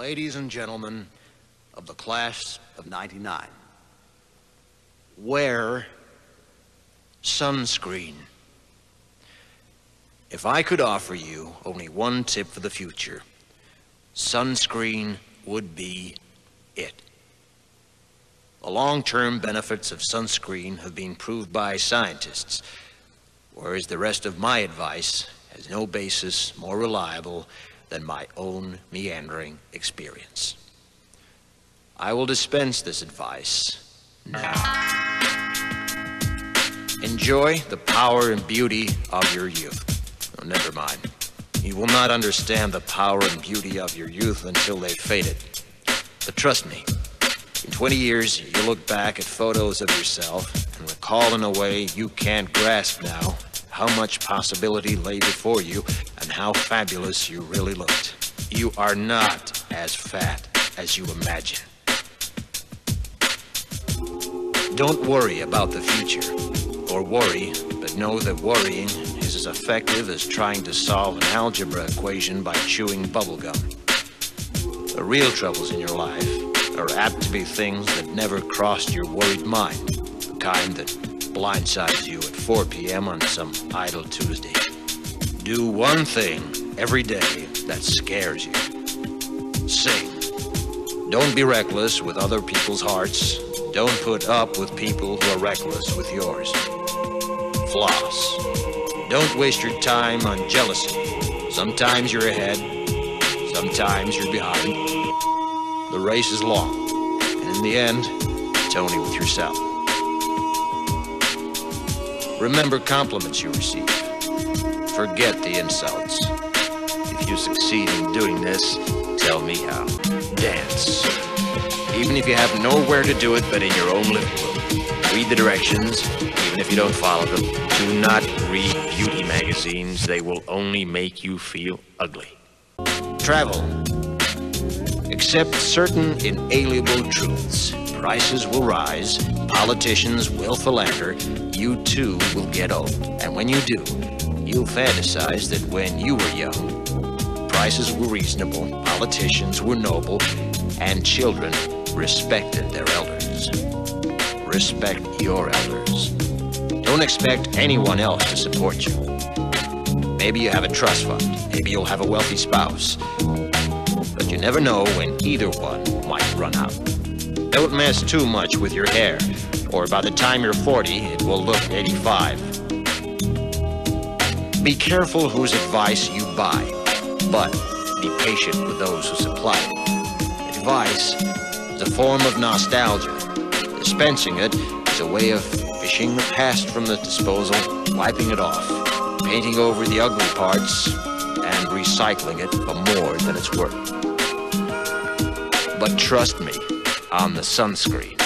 Ladies and gentlemen of the class of 99, wear sunscreen. If I could offer you only one tip for the future, sunscreen would be it. The long-term benefits of sunscreen have been proved by scientists, whereas the rest of my advice has no basis more reliable than my own meandering experience. I will dispense this advice now. Enjoy the power and beauty of your youth. Oh, never mind. You will not understand the power and beauty of your youth until they've faded. But trust me, in 20 years, you'll look back at photos of yourself and recall in a way you can't grasp now how much possibility lay before you and how fabulous you really looked. You are not as fat as you imagine. Don't worry about the future, or worry, but know that worrying is as effective as trying to solve an algebra equation by chewing bubblegum. The real troubles in your life are apt to be things that never crossed your worried mind, the kind that blindsides you at 4 p.m. on some idle Tuesday. Do one thing every day that scares you. Sing. Don't be reckless with other people's hearts. Don't put up with people who are reckless with yours. Floss. Don't waste your time on jealousy. Sometimes you're ahead, sometimes you're behind. The race is long, and in the end, it's only with yourself. Remember compliments you receive. Forget the insults. If you succeed in doing this, tell me how. Dance. Even if you have nowhere to do it but in your own living room. Read the directions, even if you don't follow them. Do not read beauty magazines. They will only make you feel ugly. Travel. Accept certain inalienable truths. Prices will rise, politicians will philander, you too will get old. And when you do, you'll fantasize that when you were young, prices were reasonable, politicians were noble, and children respected their elders. Respect your elders. Don't expect anyone else to support you. Maybe you have a trust fund. Maybe you'll have a wealthy spouse. But you never know when either one might run out. Don't mess too much with your hair, or by the time you're 40, it will look 85. Be careful whose advice you buy, but be patient with those who supply it. Advice is a form of nostalgia. Dispensing it is a way of fishing the past from the disposal, wiping it off, painting over the ugly parts, and recycling it for more than it's worth. But trust me, on the sunscreen.